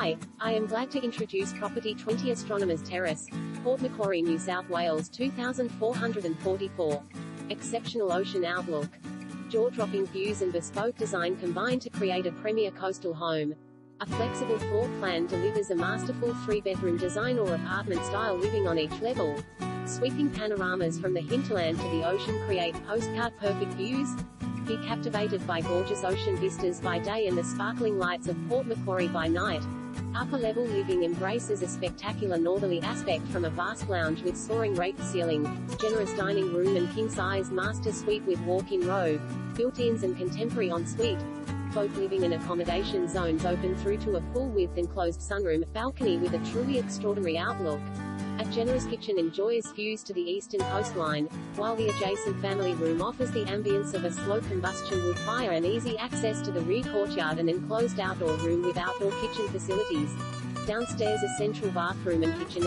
Hi, I am glad to introduce property 20 Astronomers Terrace, Port Macquarie, New South Wales 2444. Exceptional ocean outlook. Jaw-dropping views and bespoke design combine to create a premier coastal home. A flexible floor plan delivers a masterful three-bedroom design or apartment-style living on each level. Sweeping panoramas from the hinterland to the ocean create postcard-perfect views. Be captivated by gorgeous ocean vistas by day and the sparkling lights of Port Macquarie by night. Upper-level living embraces a spectacular northerly aspect from a vast lounge with soaring raked ceiling, generous dining room and king-size master suite with walk-in robe, built-ins and contemporary ensuite. Both living and accommodation zones open through to a full-width enclosed sunroom, balcony with a truly extraordinary outlook. A generous kitchen enjoys views to the eastern coastline, while the adjacent family room offers the ambience of a slow combustion wood fire and easy access to the rear courtyard and enclosed outdoor room with outdoor kitchen facilities. Downstairs a central bathroom and kitchenette.